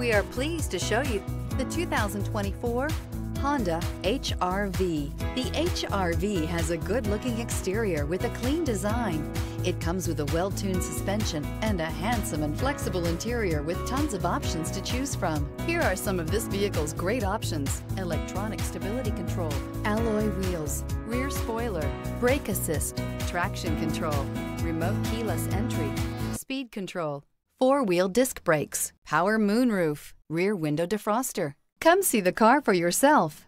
We are pleased to show you the 2024 Honda HRV. The HRV has a good-looking exterior with a clean design. It comes with a well-tuned suspension and a handsome and flexible interior with tons of options to choose from. Here are some of this vehicle's great options. Electronic stability control, alloy wheels, rear spoiler, brake assist, traction control, remote keyless entry, speed control, four-wheel disc brakes, power moonroof, rear window defroster. Come see the car for yourself.